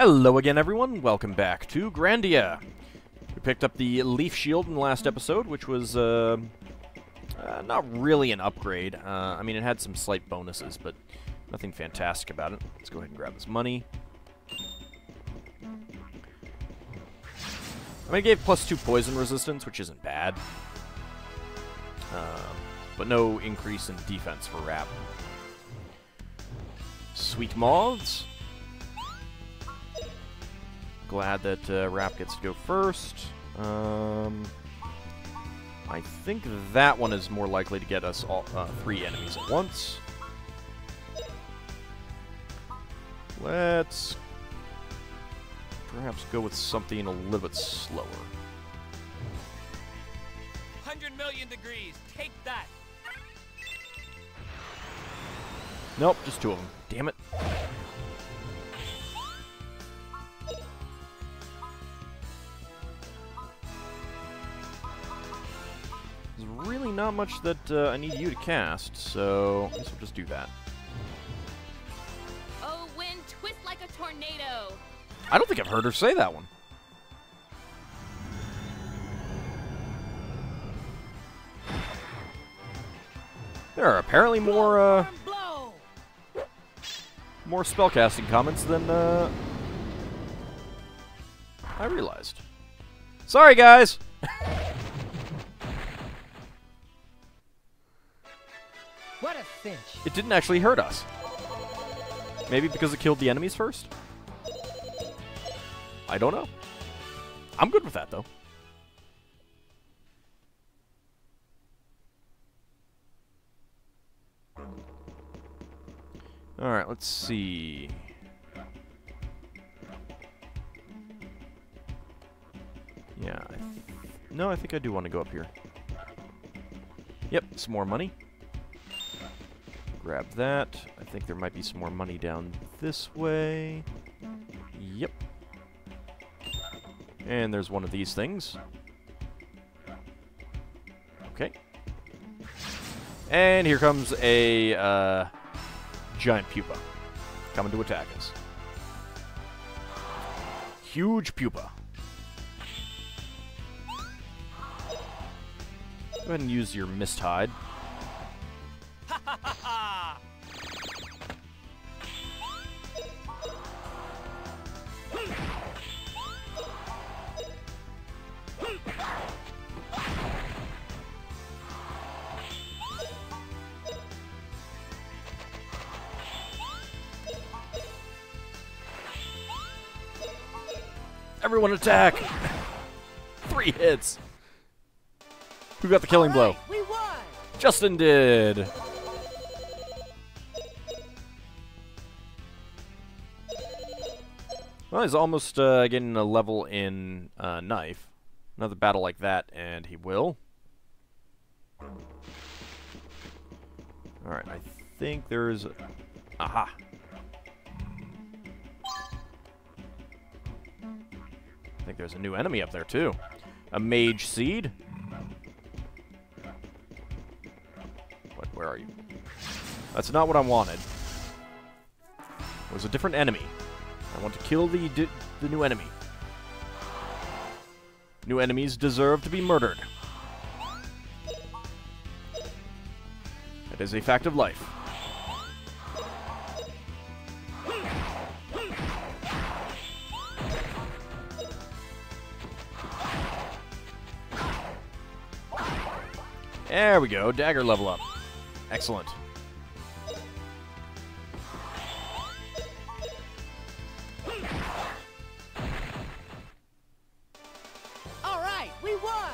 Hello again, everyone. Welcome back to Grandia. We picked up the Leaf Shield in the last episode, which was uh, uh, not really an upgrade. Uh, I mean, it had some slight bonuses, but nothing fantastic about it. Let's go ahead and grab this money. I mean, it gave plus two poison resistance, which isn't bad. Um, but no increase in defense for Rapp. Sweet Moths. Glad that uh, Rapp gets to go first. Um, I think that one is more likely to get us all uh, three enemies at once. Let's perhaps go with something a little bit slower. 100 million degrees. Take that. Nope, just two of them. Damn it. There's really not much that uh, I need you to cast, so I guess we'll just do that. Oh, wind, twist like a tornado. I don't think I've heard her say that one. There are apparently more uh, more spellcasting comments than uh, I realized. Sorry, guys. Cinch. It didn't actually hurt us. Maybe because it killed the enemies first? I don't know. I'm good with that, though. Alright, let's see. Yeah. I no, I think I do want to go up here. Yep, some more money. Grab that. I think there might be some more money down this way. Yep. And there's one of these things. Okay. And here comes a uh, giant pupa coming to attack us. Huge pupa. Go ahead and use your mist hide. Everyone attack! Three hits. Who got the killing blow? We won. Justin did. Well, he's almost uh, getting a level in uh, knife. Another battle like that, and he will. Alright, I think there's... Aha! Think there's a new enemy up there, too. A mage seed. What? Where are you? That's not what I wanted. It was a different enemy. I want to kill the the new enemy. New enemies deserve to be murdered. That is a fact of life. There we go. Dagger level up. Excellent. Alright, we won.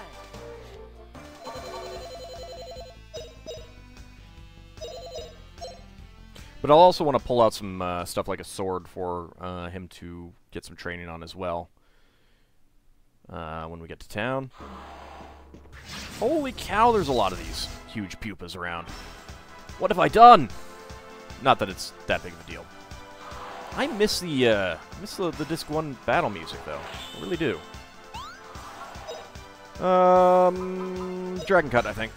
But I'll also want to pull out some uh, stuff like a sword for uh, him to get some training on as well. Uh, when we get to town. Holy cow, there's a lot of these huge pupas around. What have I done? Not that it's that big of a deal. I miss the, uh, miss the, the Disc 1 battle music, though. I really do. Um, Dragon Cut, I think.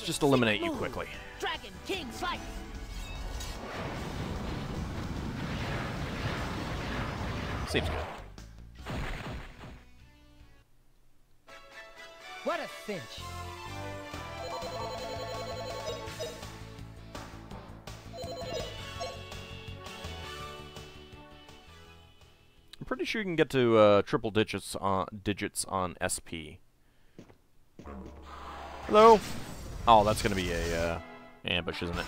Let's just eliminate you quickly. Dragon King Slice. Seems good. What a cinch. I'm pretty sure you can get to uh, triple digits on digits on SP. Hello. Oh, that's gonna be a uh, ambush, isn't it?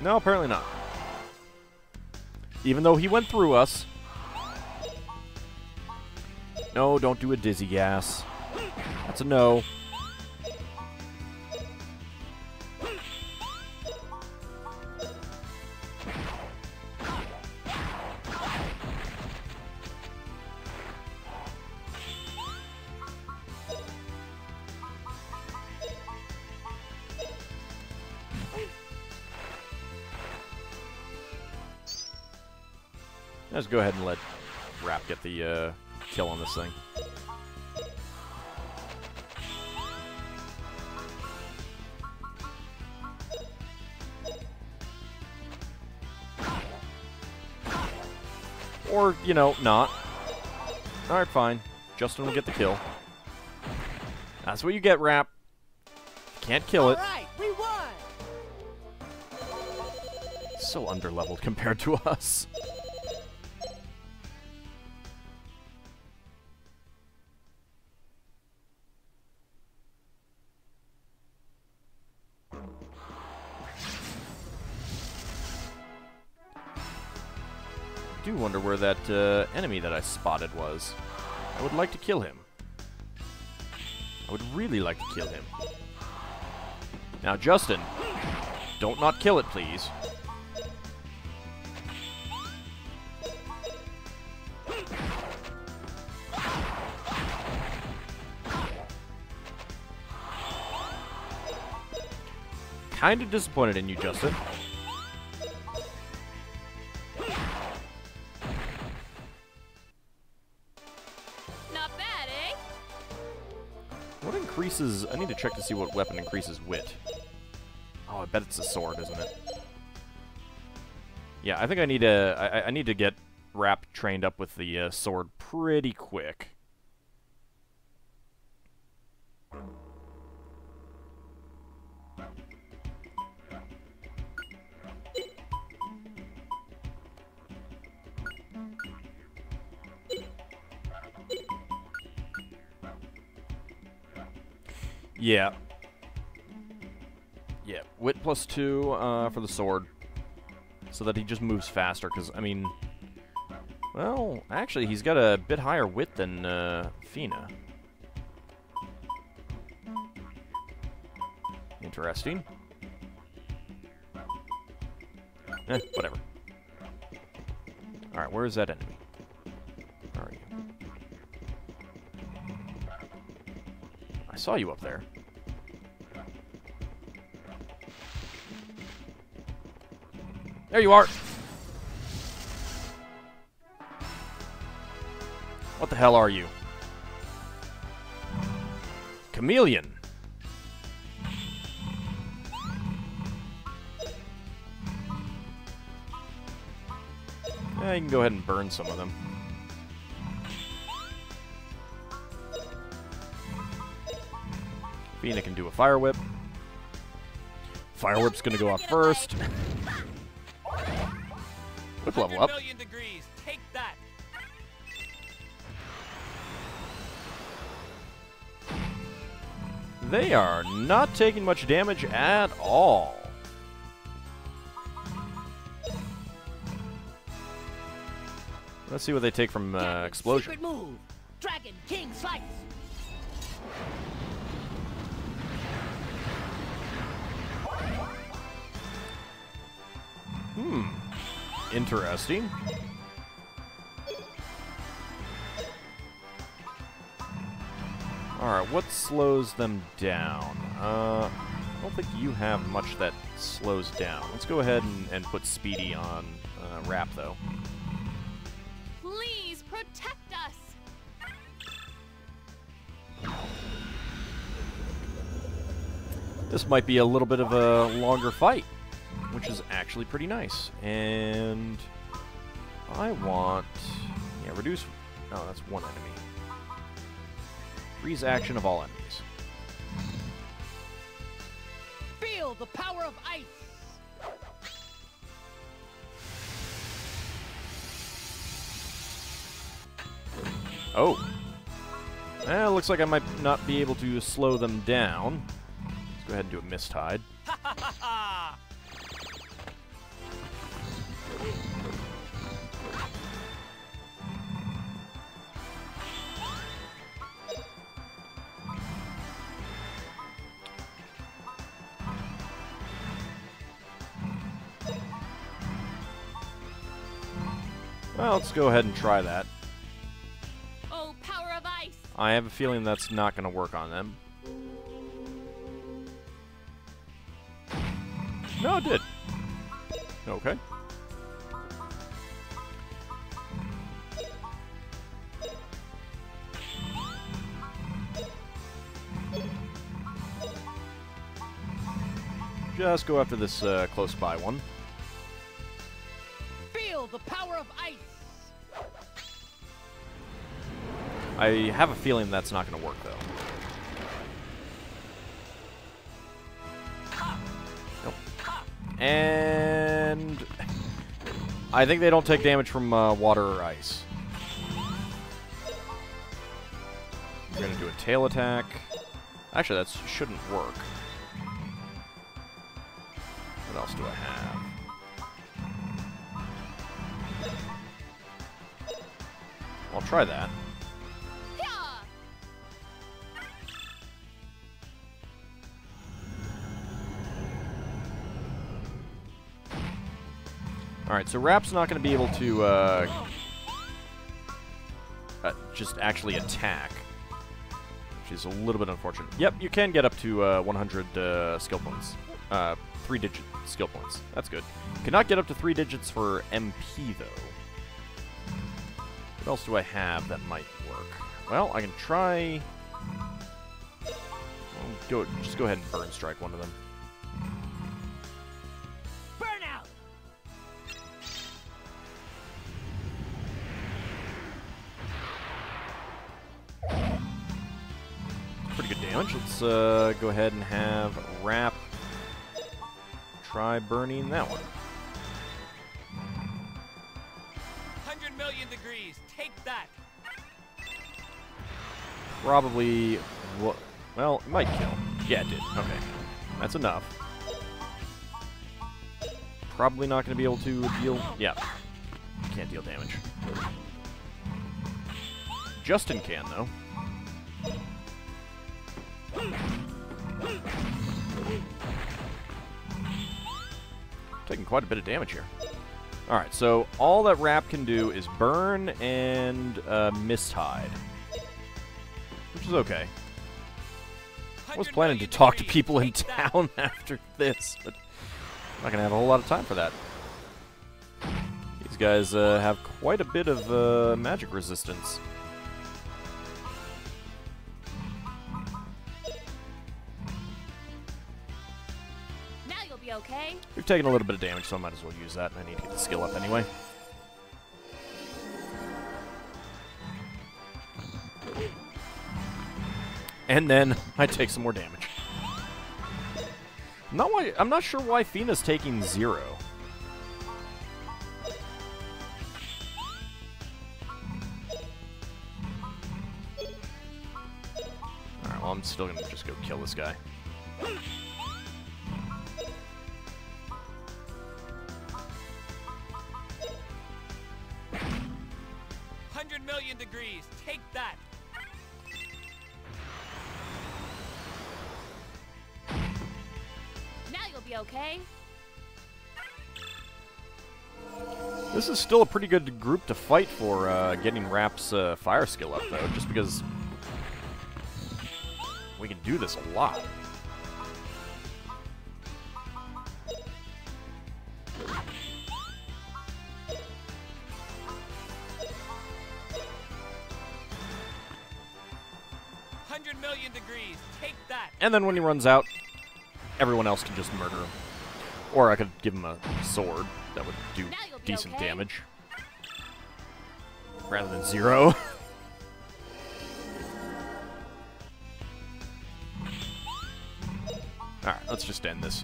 No, apparently not. Even though he went through us. No, don't do a dizzy gas. That's a no. Let's go ahead and let Rapp get the uh, kill on this thing. Or, you know, not. Alright, fine. Justin will get the kill. That's what you get, Rapp. Can't kill it. right. So underleveled compared to us. Wonder where that uh, enemy that I spotted was. I would like to kill him. I would really like to kill him. Now, Justin, don't not kill it, please. Kind of disappointed in you, Justin. Increases... I need to check to see what weapon increases wit. Oh, I bet it's a sword, isn't it? Yeah, I think I need to... I, I- need to get Rapp trained up with the uh, sword pretty quick. Yeah. Yeah, wit plus two uh, for the sword. So that he just moves faster, because, I mean... Well, actually, he's got a bit higher wit than uh, Feena. Interesting. Eh, whatever. Alright, where is that enemy? Where are you? I saw you up there. There you are! What the hell are you? Chameleon! Yeah, you can go ahead and burn some of them. Feena can do a fire whip. Fire whip's gonna go off first. Whip level up. million degrees. Take that. They are not taking much damage at all. Let's see what they take from uh, explosion. Dragon King Slice. Interesting. Alright, what slows them down? Uh, I don't think you have much that slows down. Let's go ahead and, and put Speedy on uh, Rapp, though. Please protect us. This might be a little bit of a longer fight. Which is actually pretty nice. And I want, yeah, reduce. Oh, that's one enemy. Freeze action of all enemies. Feel the power of ice. Oh. Well, looks like I might not be able to slow them down. Let's go ahead and do a mist hide. Let's go ahead and try that. Oh, power of ice. I have a feeling that's not going to work on them. No, it did. Okay. Just go after this uh, close by one. I have a feeling that's not going to work, though. Nope. And I think they don't take damage from uh, water or ice. We're going to do a tail attack. Actually, that shouldn't work. What else do I have? I'll try that. Alright, so Rapp's not going to be able to uh, uh, just actually attack, which is a little bit unfortunate. Yep, you can get up to uh, 100 uh, skill points. Uh, three digit skill points. That's good. Cannot get up to three digits for MP, though. What else do I have that might work? Well, I can try... Go, just go ahead and burn strike one of them. Let's uh, go ahead and have Rapp try burning that one. 100 million degrees. Take that. Probably, well, it might kill. Yeah, it did. Okay, that's enough. Probably not going to be able to deal. Yeah, can't deal damage. Justin can though. Quite a bit of damage here. Alright, so all that Rapp can do is burn and uh, mist hide. Which is okay. I was planning to talk to people in town after this, but I'm not going to have a whole lot of time for that. These guys uh, have quite a bit of uh, magic resistance. You'll be okay. We've taken a little bit of damage, so I might as well use that. and I need to get the skill up anyway. And then I take some more damage. Not why I'm not sure why Feena's taking zero. Alright, well I'm still gonna just go kill this guy. Still a pretty good group to fight for uh, getting Rapp's uh, fire skill up, though, just because we can do this a lot. Hundred million degrees. Take that. And then when he runs out, everyone else can just murder him. Or I could give him a sword that would do Now you'll be decent okay. damage. Rather than zero. Alright, let's just end this.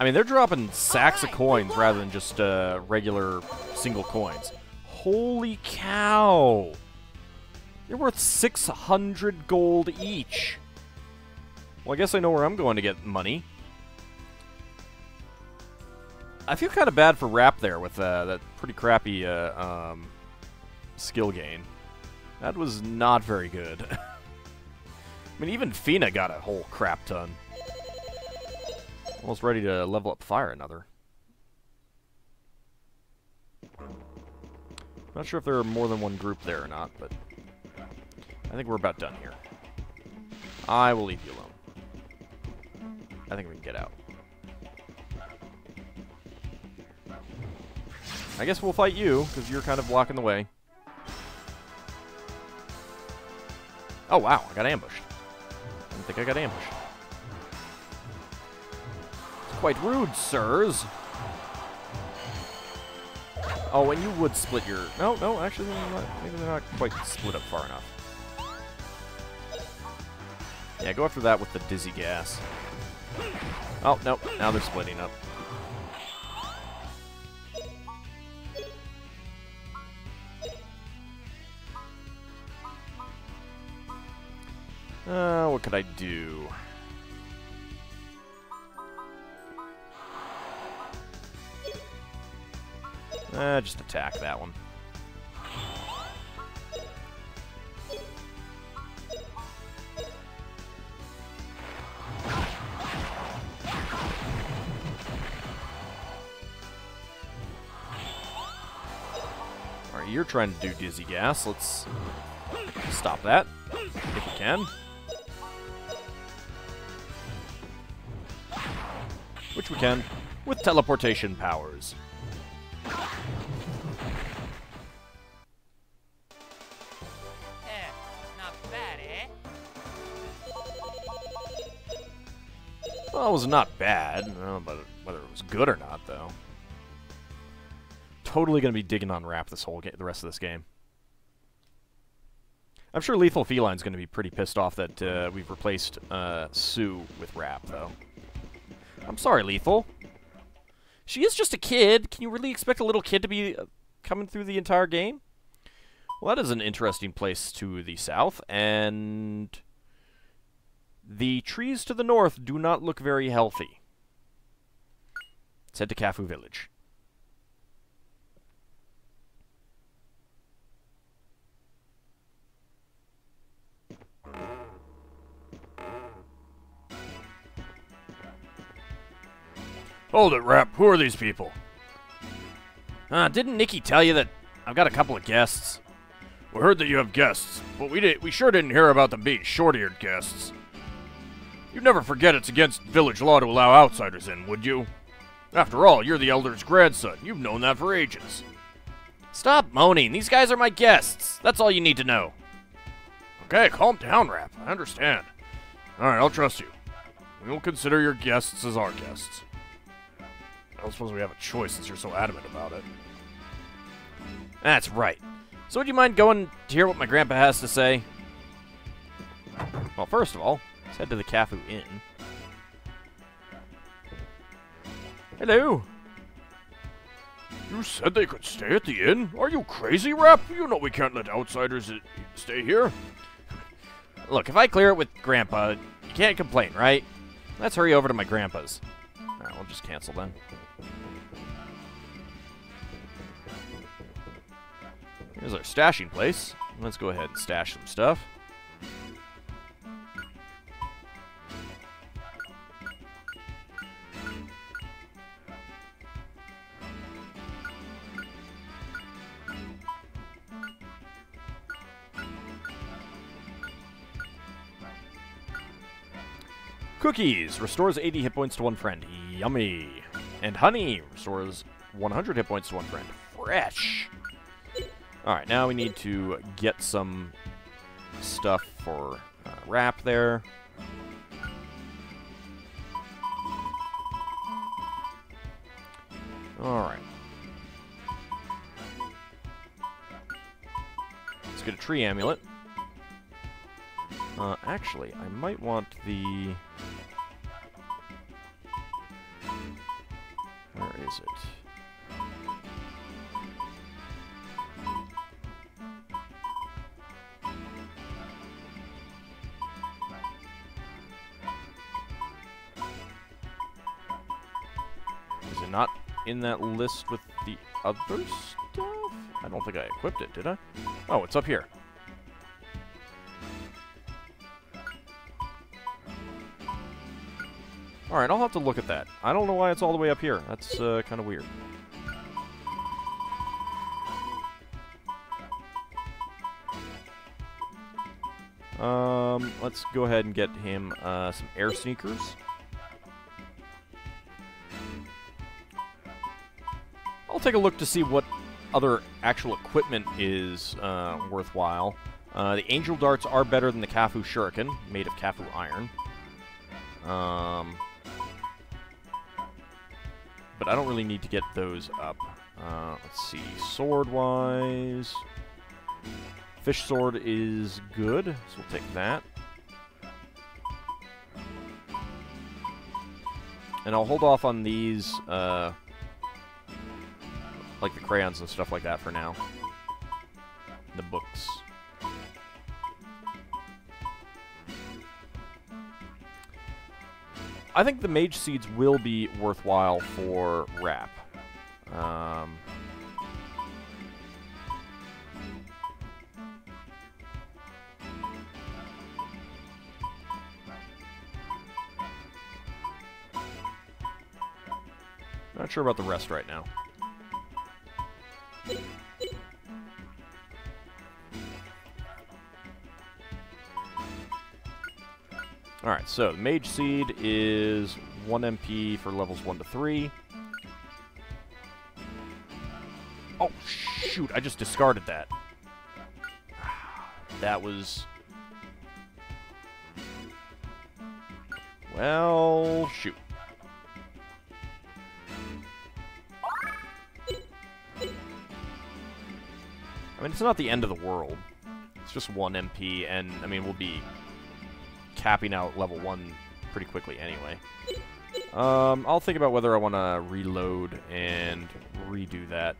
I mean, they're dropping sacks of coins rather than just uh, regular single coins. Holy cow! They're worth 600 gold each. Well, I guess I know where I'm going to get money. I feel kind of bad for Rapp there with uh, that pretty crappy uh, um, skill gain. That was not very good. I mean, even Feena got a whole crap ton. Almost ready to level up Fire another. Not sure if there are more than one group there or not, but I think we're about done here. I will leave you alone. I think we can get out. I guess we'll fight you, because you're kind of blocking the way. Oh, wow, I got ambushed. I didn't think I got ambushed. It's quite rude, sirs. Oh, and you would split your... No, no, actually, they're not, maybe they're not quite split up far enough. Yeah, go after that with the dizzy gas. Oh, no, now they're splitting up. Uh, what could I do? Uh, just attack that one. Trying to do dizzy gas. Let's stop that if we can. Which we can with teleportation powers. Well, it was not bad. Know about whether it was good or not. Totally going to be digging on Rapp this whole the rest of this game. I'm sure Lethal Feline's going to be pretty pissed off that uh, we've replaced uh, Sue with Rapp, though. I'm sorry, Lethal. She is just a kid. Can you really expect a little kid to be uh, coming through the entire game? Well, that is an interesting place to the south, and the trees to the north do not look very healthy. Let's head to Cafu Village. Hold it, Rapp. Who are these people? Uh, didn't Nikki tell you that I've got a couple of guests? We heard that you have guests, but we did we sure didn't hear about them being short-eared guests. You'd never forget it's against village law to allow outsiders in, would you? After all, you're the elder's grandson. You've known that for ages. Stop moaning. These guys are my guests. That's all you need to know. Okay, calm down, Rapp. I understand. Alright, I'll trust you. We will consider your guests as our guests. I don't suppose we have a choice since you're so adamant about it. That's right. So would you mind going to hear what my grandpa has to say? Well, first of all, let's head to the Cafu Inn. Hello. You said they could stay at the inn? Are you crazy, Rapp? You know we can't let outsiders stay here. Look, if I clear it with Grandpa, you can't complain, right? Let's hurry over to my grandpa's. Alright, we'll just cancel then. Here's our stashing place. Let's go ahead and stash some stuff. Cookies restores 80 hit points to one friend. Yummy. And honey restores 100 hit points to one friend. Fresh. Alright, now we need to get some stuff for uh, Rapp there. Alright. Let's get a tree amulet. Uh, actually, I might want the... Where is it? Not in that list with the other stuff? I don't think I equipped it, did I? Oh, it's up here. Alright, I'll have to look at that. I don't know why it's all the way up here. That's uh, kind of weird. Um, let's go ahead and get him uh, some air sneakers. Take a look to see what other actual equipment is uh, worthwhile. Uh, the Angel Darts are better than the Cafu Shuriken, made of Cafu iron. Um, but I don't really need to get those up. Uh, let's see, sword-wise... Fish Sword is good, so we'll take that. And I'll hold off on these, uh, like the crayons and stuff like that for now. The books. I think the mage seeds will be worthwhile for Rapp. Um, not sure about the rest right now. Alright, so Mage Seed is 1 MP for levels 1 to 3. Oh, shoot, I just discarded that. That was... Well, shoot. I mean, it's not the end of the world. It's just 1 MP, and, I mean, we'll be capping out level 1 pretty quickly anyway. Um, I'll think about whether I want to reload and redo that.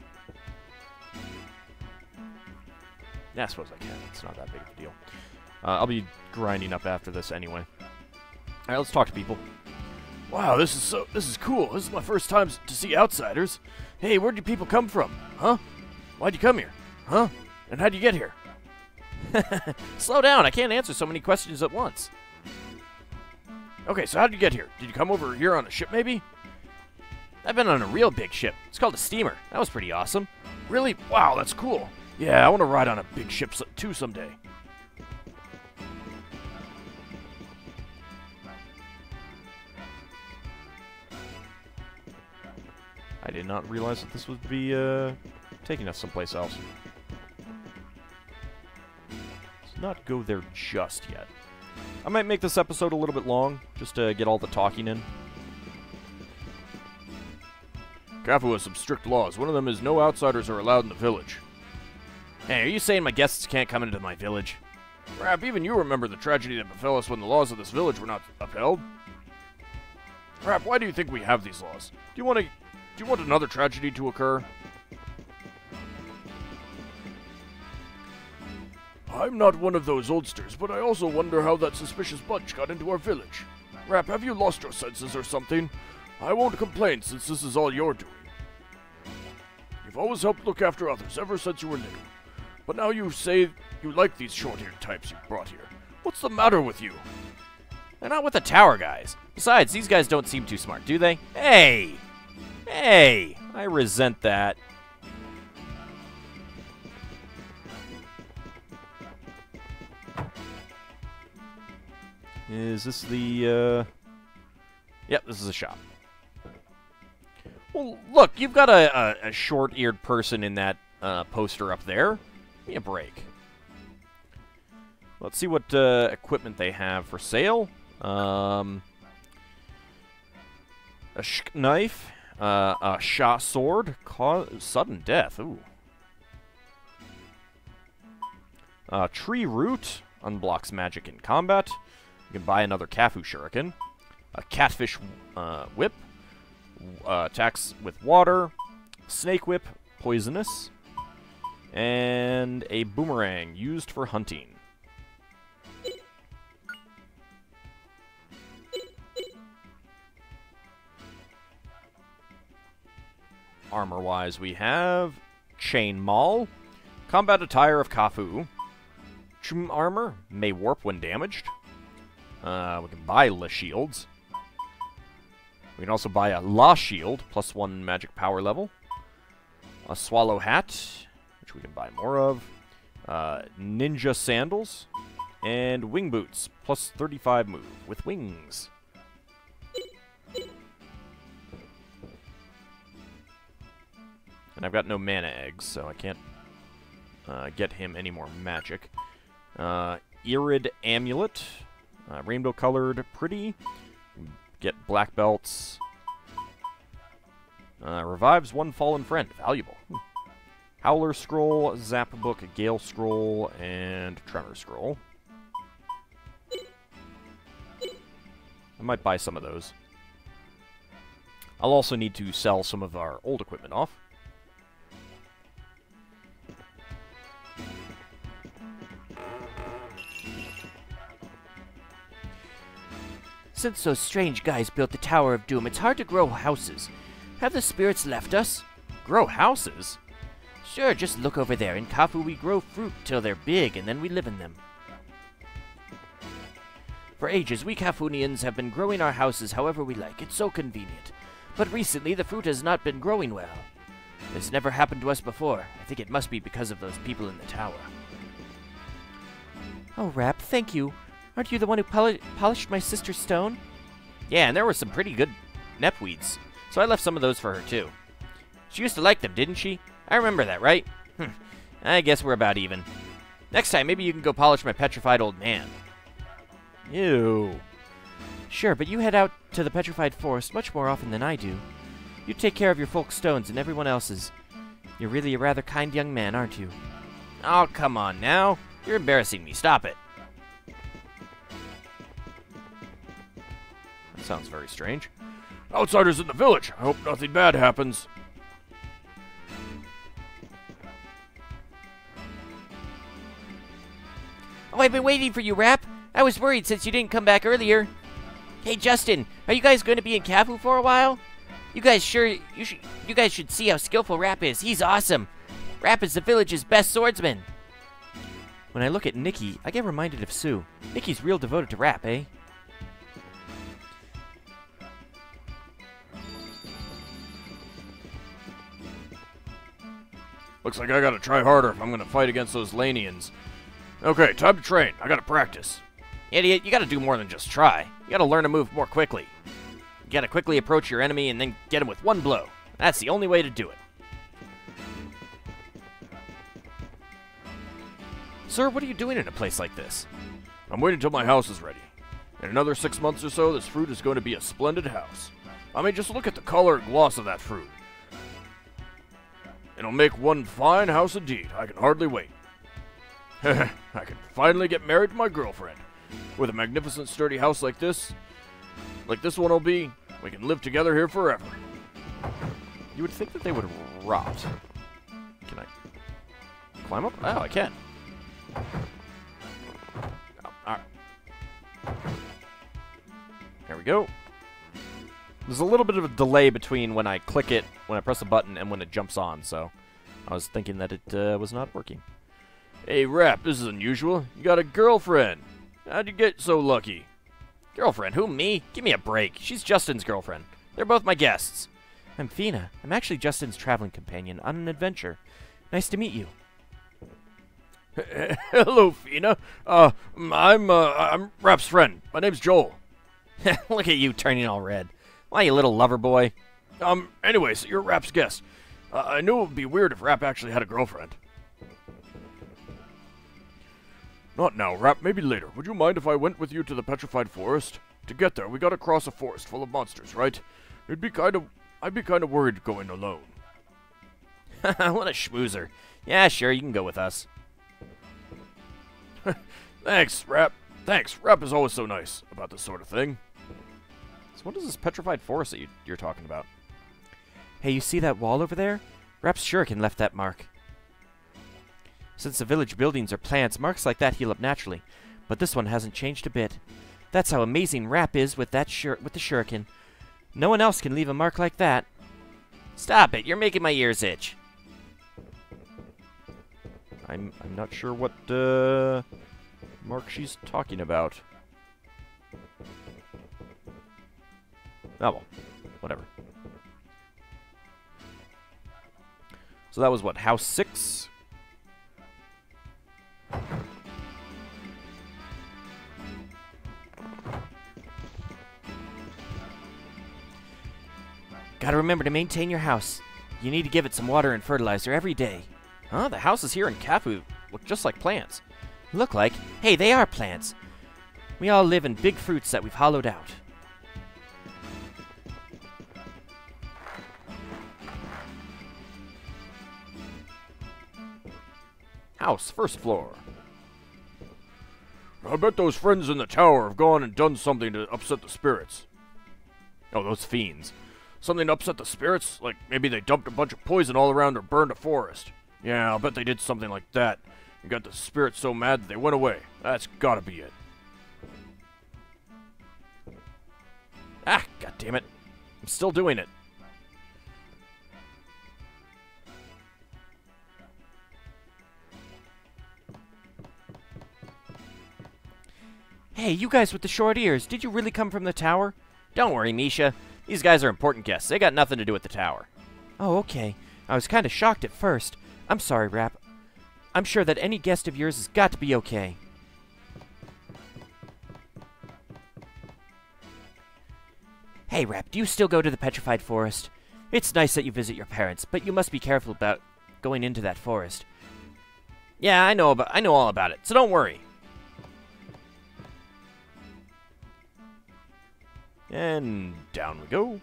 Yeah, I suppose I can. It's not that big of a deal. Uh, I'll be grinding up after this anyway. Alright, let's talk to people. Wow, this is so... This is cool. This is my first time to see outsiders. Hey, where do people come from? Huh? Why'd you come here? Huh? And how'd you get here? Slow down, I can't answer so many questions at once. Okay, so how'd you get here? Did you come over here on a ship, maybe? I've been on a real big ship. It's called a steamer. That was pretty awesome. Really? Wow, that's cool. Yeah, I want to ride on a big ship too someday. I did not realize that this would be uh, taking us someplace else. Let's not go there just yet. I might make this episode a little bit long, just to get all the talking in. Cafu has some strict laws. One of them is no outsiders are allowed in the village. Hey, are you saying my guests can't come into my village? Rapp, even you remember the tragedy that befell us when the laws of this village were not upheld? Rapp, why do you think we have these laws? Do you want to... Do you want another tragedy to occur? I'm not one of those oldsters, but I also wonder how that suspicious bunch got into our village. Rapp, have you lost your senses or something? I won't complain since this is all you're doing. You've always helped look after others ever since you were little. But now you say you like these short-haired types you brought here. What's the matter with you? They're not with the tower guys. Besides, these guys don't seem too smart, do they? Hey! Hey! I resent that. Is this the, uh... Yep, this is a shop. Well, look, you've got a, a, a short-eared person in that uh, poster up there. Give me a break. Let's see what uh, equipment they have for sale. Um, a knife. Uh, a shot sword, sudden death. Ooh. Uh, tree root unblocks magic in combat. You can buy another Cafu Shuriken. A catfish uh, whip uh, attacks with water. Snake whip, poisonous. And a boomerang used for hunting. Armor-wise, we have Chain Maul, Combat Attire of Cafu, Chum Armor, may warp when damaged. Uh, we can buy La Shields. We can also buy a La Shield, plus one magic power level. A Swallow Hat, which we can buy more of. Uh, ninja Sandals. And Wing Boots, plus 35 move, with wings. And I've got no mana eggs, so I can't uh, get him any more magic. Uh, Irid Amulet, uh, rainbow colored, pretty. Get black belts. Uh, revives one fallen friend, valuable. Hmm. Howler Scroll, Zap Book, Gale Scroll, and Tremor Scroll. I might buy some of those. I'll also need to sell some of our old equipment off. Since those strange guys built the Tower of Doom, it's hard to grow houses. Have the spirits left us? Grow houses? Sure, just look over there. In Cafu, we grow fruit till they're big, and then we live in them. For ages, we Cafunians have been growing our houses however we like. It's so convenient. But recently, the fruit has not been growing well. This never happened to us before. I think it must be because of those people in the tower. Oh, Rapp, thank you. Aren't you the one who poli polished my sister's stone? Yeah, and there were some pretty good nepweeds, so I left some of those for her too. She used to like them, didn't she? I remember that, right? Hm. I guess we're about even. Next time, maybe you can go polish my petrified old man. Ew. Sure, but you head out to the petrified forest much more often than I do. You take care of your folks' stones and everyone else's. You're really a rather kind young man, aren't you? Oh, come on now. You're embarrassing me. Stop it. Sounds very strange. Outsiders in the village. I hope nothing bad happens. Oh, I've been waiting for you, Rapp. I was worried since you didn't come back earlier. Hey, Justin, are you guys going to be in Cafu for a while? You guys sure you should you guys should see how skillful Rapp is. He's awesome. Rapp is the village's best swordsman. When I look at Nikki, I get reminded of Sue. Nikki's real devoted to Rapp, eh? Looks like I gotta try harder if I'm gonna fight against those Lanians. Okay, time to train. I gotta practice. Idiot, you gotta do more than just try. You gotta learn to move more quickly. You gotta quickly approach your enemy and then get him with one blow. That's the only way to do it. Sir, what are you doing in a place like this? I'm waiting till my house is ready. In another six months or so, this fruit is going to be a splendid house. I mean, just look at the color and gloss of that fruit. It'll make one fine house indeed. I can hardly wait. Heh, I can finally get married to my girlfriend. With a magnificent, sturdy house like this, like this one will be, we can live together here forever. You would think that they would rot. Can I climb up? Oh, I can. Oh, alright. There we go. There's a little bit of a delay between when I click it, when I press a button, and when it jumps on, so I was thinking that it uh, was not working. Hey, Rapp, this is unusual. You got a girlfriend. How'd you get so lucky? Girlfriend? Who, me? Give me a break. She's Justin's girlfriend. They're both my guests. I'm Feena. I'm actually Justin's traveling companion on an adventure. Nice to meet you. Hello, Feena. Uh, I'm, uh, I'm Rapp's friend. My name's Joel. Look at you turning all red. Why, you little lover boy? Um, anyways, you're Rapp's guest. Uh, I knew it would be weird if Rapp actually had a girlfriend. Not now, Rapp. Maybe later. Would you mind if I went with you to the Petrified Forest? To get there, we gotta cross a forest full of monsters, right? It'd be kind of I'd be kind of worried going alone. what a schmoozer. Yeah, sure, you can go with us. Thanks, Rapp. Thanks. Rapp is always so nice about this sort of thing. So what is this petrified forest that you, you're talking about? Hey, you see that wall over there? Rapp's shuriken left that mark. Since the village buildings are plants, marks like that heal up naturally, but this one hasn't changed a bit. That's how amazing Rapp is with that shur with the shuriken. No one else can leave a mark like that. Stop it, you're making my ears itch. I'm I'm not sure what uh, mark she's talking about. Oh well, whatever. So that was what house six. Gotta remember to maintain your house. You need to give it some water and fertilizer every day. Huh? The houses here in Cafu look just like plants. Look like. Hey, they are plants. We all live in big fruits that we've hollowed out. House, first floor. I bet those friends in the tower have gone and done something to upset the spirits. Oh, those fiends. Something to upset the spirits? Like maybe they dumped a bunch of poison all around or burned a forest. Yeah, I'll bet they did something like that. And got the spirits so mad that they went away. That's gotta be it. Ah, god damn it. I'm still doing it. Hey, you guys with the short ears, did you really come from the tower? Don't worry, Misha. These guys are important guests. They got nothing to do with the tower. Oh, okay. I was kind of shocked at first. I'm sorry, Rapp. I'm sure that any guest of yours has got to be okay. Hey, Rapp, do you still go to the Petrified Forest? It's nice that you visit your parents, but you must be careful about going into that forest. Yeah, I know about I know all about it. So don't worry. And down we go.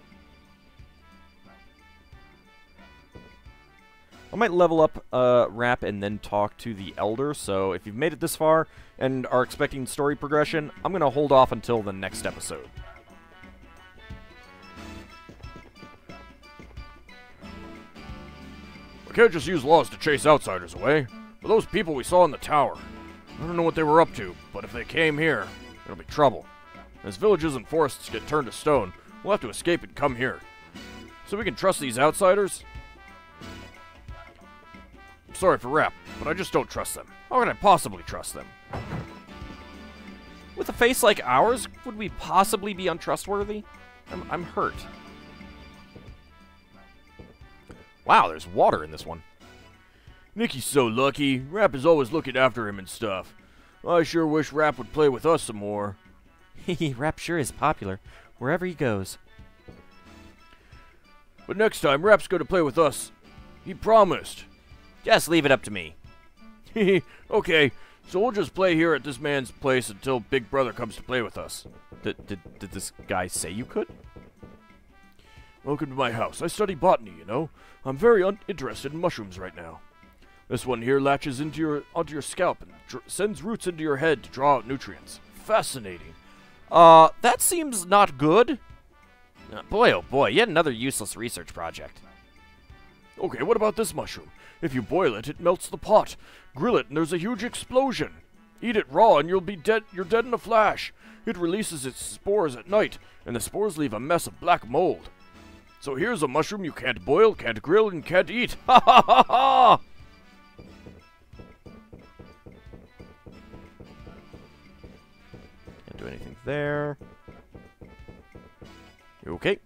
I might level up uh, Rapp and then talk to the Elder, so if you've made it this far and are expecting story progression, I'm going to hold off until the next episode. We can't just use laws to chase outsiders away. But those people we saw in the tower, I don't know what they were up to, but if they came here, it'll be trouble. As villages and forests get turned to stone, we'll have to escape and come here. So we can trust these outsiders? I'm sorry for Rapp, but I just don't trust them. How can I possibly trust them? With a face like ours, would we possibly be untrustworthy? I'm, I'm hurt. Wow, there's water in this one. Nicky's so lucky. Rapp is always looking after him and stuff. I sure wish Rapp would play with us some more. Rapp sure is popular, wherever he goes. But next time, Rapp's going to play with us. He promised. Just leave it up to me. okay, so we'll just play here at this man's place until Big Brother comes to play with us. Did, did, did this guy say you could? Welcome to my house. I study botany, you know. I'm very interested in mushrooms right now. This one here latches into your onto your scalp and sends roots into your head to draw out nutrients. Fascinating. Uh, that seems not good. Uh, boy, oh boy, yet another useless research project. Okay, what about this mushroom? If you boil it, it melts the pot. Grill it, and there's a huge explosion. Eat it raw, and you'll be dead. You're dead in a flash. It releases its spores at night, and the spores leave a mess of black mold. So here's a mushroom you can't boil, can't grill, and can't eat. Ha ha ha ha! There. Okay?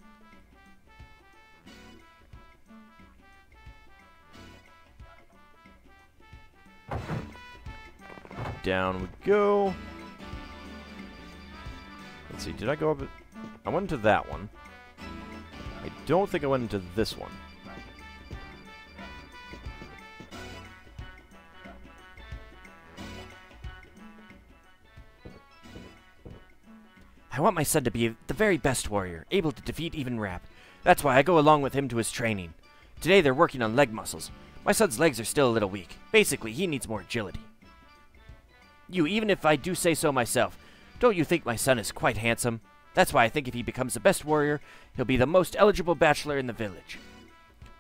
Down we go. Let's see, did I go up? I went into that one. I don't think I went into this one. I want my son to be the very best warrior, able to defeat even Rapp. That's why I go along with him to his training. Today they're working on leg muscles. My son's legs are still a little weak. Basically, he needs more agility. You, even if I do say so myself, don't you think my son is quite handsome? That's why I think if he becomes the best warrior, he'll be the most eligible bachelor in the village.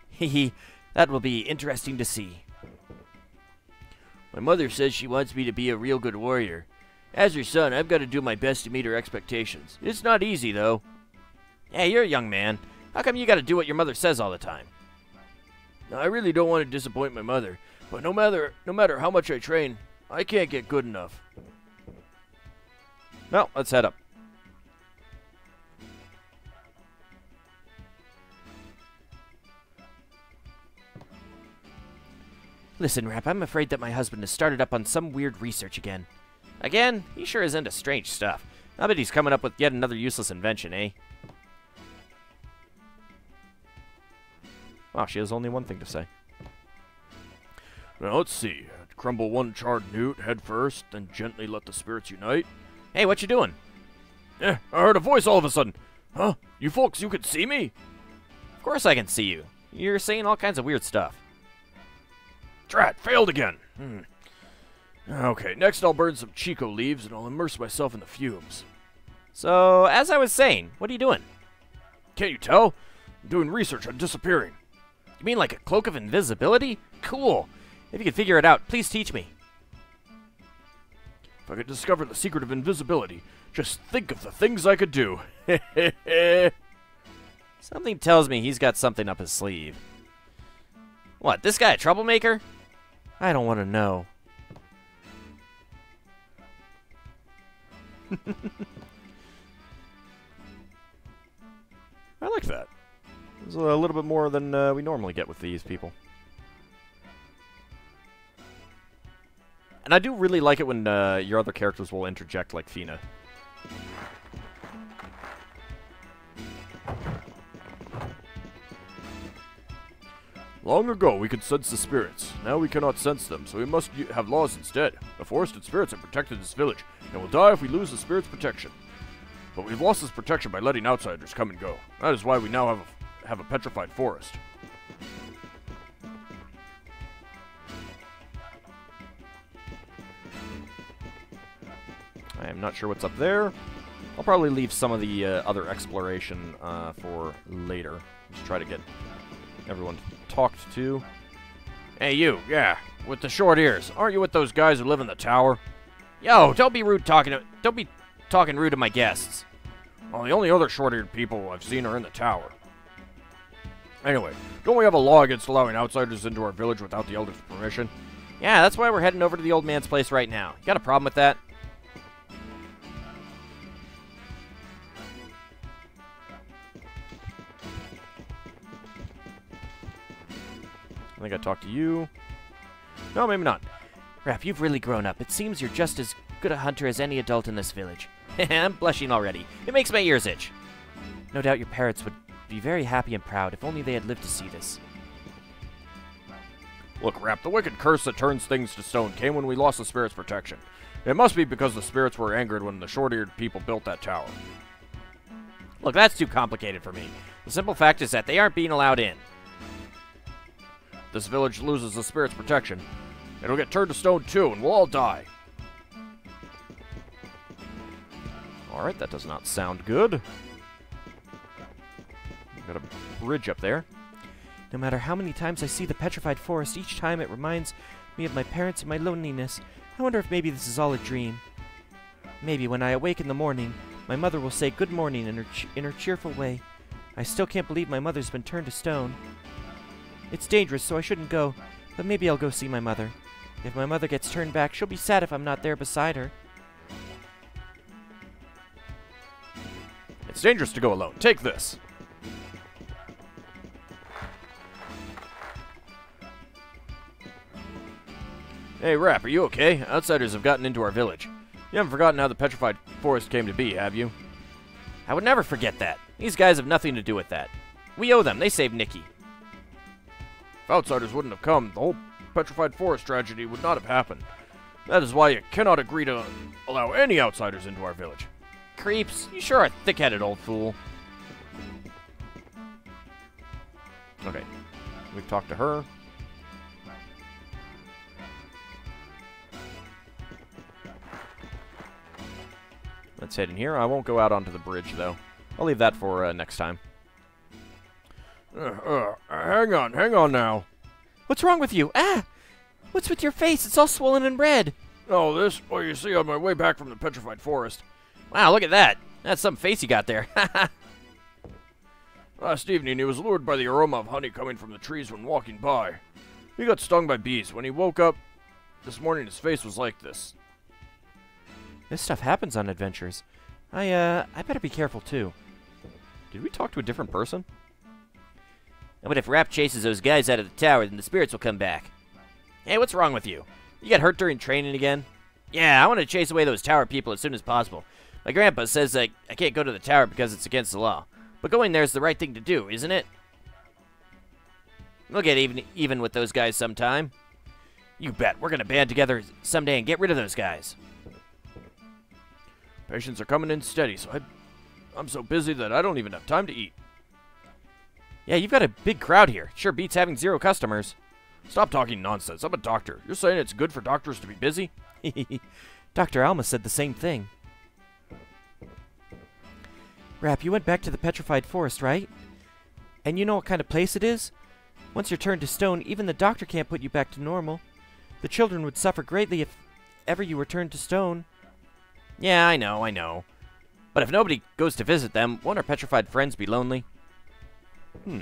Hee that will be interesting to see. My mother says she wants me to be a real good warrior. As your son, I've got to do my best to meet her expectations. It's not easy, though. Hey, you're a young man. How come you got to do what your mother says all the time? Now, I really don't want to disappoint my mother, but no matter no matter how much I train, I can't get good enough. Well, let's head up. Listen, Rapp, I'm afraid that my husband has started up on some weird research again. Again? He sure is into strange stuff. I bet he's coming up with yet another useless invention, eh? Wow, she has only one thing to say. Now let's see. Crumble one charred newt head first, then gently let the spirits unite. Hey, what you doing? Eh, I heard a voice all of a sudden. Huh? You folks, you could see me? Of course I can see you. You're saying all kinds of weird stuff. Drat, failed again. Hmm. Okay, next I'll burn some Chico leaves and I'll immerse myself in the fumes. So, as I was saying, what are you doing? Can't you tell? I'm doing research on disappearing. You mean like a cloak of invisibility? Cool. If you can figure it out, please teach me. If I could discover the secret of invisibility, just think of the things I could do. something tells me he's got something up his sleeve. What, this guy a troublemaker? I don't want to know. I like that. It's a little bit more than uh, we normally get with these people. And I do really like it when uh, your other characters will interject like Feena. Long ago, we could sense the spirits. Now we cannot sense them, so we must have laws instead. The forested spirits have protected this village, and will die if we lose the spirits' protection. But we've lost this protection by letting outsiders come and go. That is why we now have a, have a petrified forest. I am not sure what's up there. I'll probably leave some of the uh, other exploration uh, for later. Just try to get everyone talked to. Hey, you, yeah, with the short ears. Aren't you with those guys who live in the tower? Yo, don't be rude talking to. Don't be talking rude to my guests. Well, the only other short-eared people I've seen are in the tower. Anyway, don't we have a law against allowing outsiders into our village without the elders' permission? Yeah, that's why we're heading over to the old man's place right now. You got a problem with that? I think I talked to you. No, maybe not. Rapp, you've really grown up. It seems you're just as good a hunter as any adult in this village. I'm blushing already. It makes my ears itch. No doubt your parents would be very happy and proud if only they had lived to see this. Look, Rapp, the wicked curse that turns things to stone came when we lost the spirit's protection. It must be because the spirits were angered when the short-eared people built that tower. Look, that's too complicated for me. The simple fact is that they aren't being allowed in. This village loses the spirit's protection. It'll get turned to stone too, and we'll all die. Alright, that does not sound good. Got a bridge up there. No matter how many times I see the petrified forest, each time it reminds me of my parents and my loneliness. I wonder if maybe this is all a dream. Maybe when I awake in the morning, my mother will say good morning in her, in her cheerful way. I still can't believe my mother's been turned to stone. It's dangerous, so I shouldn't go, but maybe I'll go see my mother. If my mother gets turned back, she'll be sad if I'm not there beside her. It's dangerous to go alone. Take this. Hey, Rapp, are you okay? Outsiders have gotten into our village. You haven't forgotten how the petrified forest came to be, have you? I would never forget that. These guys have nothing to do with that. We owe them. They saved Nikki. If outsiders wouldn't have come, the whole petrified forest tragedy would not have happened. That is why you cannot agree to allow any outsiders into our village. Creeps, you sure are thick-headed, old fool. Okay. We've talked to her. Let's head in here. I won't go out onto the bridge, though. I'll leave that for uh, next time. Uh, uh, hang on, hang on now. What's wrong with you? Ah! What's with your face? It's all swollen and red. Oh, this? Well, you see, on my way back from the petrified forest, Wow, look at that. That's some face you got there. last evening he was lured by the aroma of honey coming from the trees when walking by. He got stung by bees. When he woke up this morning, his face was like this. This stuff happens on adventures. I, uh, I better be careful too. Did we talk to a different person? But if Rapp chases those guys out of the tower, then the spirits will come back. Hey, what's wrong with you? You got hurt during training again? Yeah, I want to chase away those tower people as soon as possible. My grandpa says I, I can't go to the tower because it's against the law. But going there is the right thing to do, isn't it? We'll get even, even with those guys sometime. You bet. We're going to band together someday and get rid of those guys. Patients are coming in steady, so I, I'm so busy that I don't even have time to eat. Yeah, you've got a big crowd here. Sure beats having zero customers. Stop talking nonsense. I'm a doctor. You're saying it's good for doctors to be busy? Dr. Alma said the same thing. Rapp, you went back to the petrified forest, right? And you know what kind of place it is? Once you're turned to stone, even the doctor can't put you back to normal. The children would suffer greatly if ever you were turned to stone. Yeah, I know, I know. But if nobody goes to visit them, won't our petrified friends be lonely? Hmm.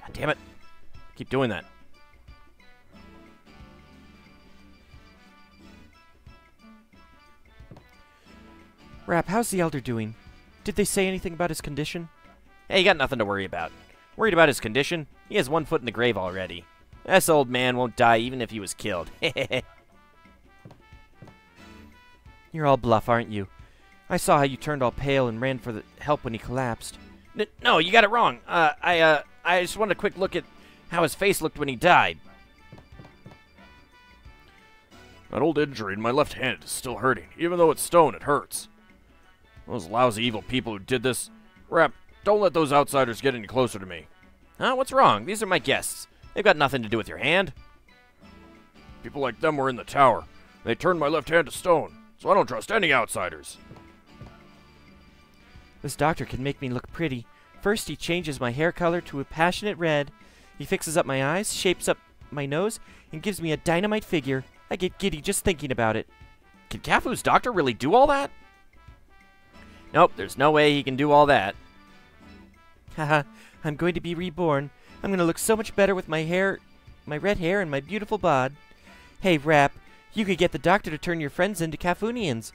God damn it. Keep doing that. Rapp, how's the elder doing? Did they say anything about his condition? Hey, you got nothing to worry about. Worried about his condition? He has one foot in the grave already. This old man won't die even if he was killed. You're all bluff, aren't you? I saw how you turned all pale and ran for the help when he collapsed. No, you got it wrong. Uh, I, uh, I just wanted a quick look at how his face looked when he died. That old injury in my left hand is still hurting. Even though it's stone, it hurts. Those lousy evil people who did this. Rapp, don't let those outsiders get any closer to me. Huh? What's wrong? These are my guests. They've got nothing to do with your hand. People like them were in the tower. They turned my left hand to stone, so I don't trust any outsiders. This doctor can make me look pretty. First, he changes my hair color to a passionate red. He fixes up my eyes, shapes up my nose, and gives me a dynamite figure. I get giddy just thinking about it. Can Cafu's doctor really do all that? Nope, there's no way he can do all that. Haha, I'm going to be reborn. I'm going to look so much better with my hair, my red hair, and my beautiful bod. Hey, Rapp, you could get the doctor to turn your friends into Cafunians.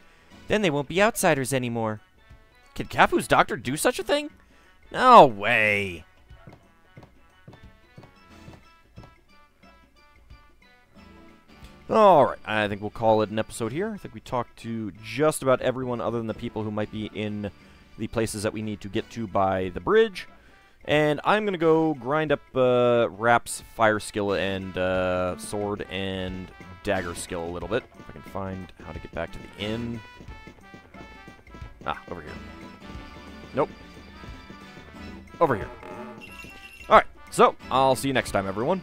Then they won't be outsiders anymore. Can Cafu's doctor do such a thing? No way. Alright, I think we'll call it an episode here. I think we talked to just about everyone other than the people who might be in the places that we need to get to by the bridge. And I'm going to go grind up uh, Rapp's fire skill and uh, sword and dagger skill a little bit. If I can find how to get back to the inn. Ah, over here. Nope. Over here. Alright, so I'll see you next time, everyone.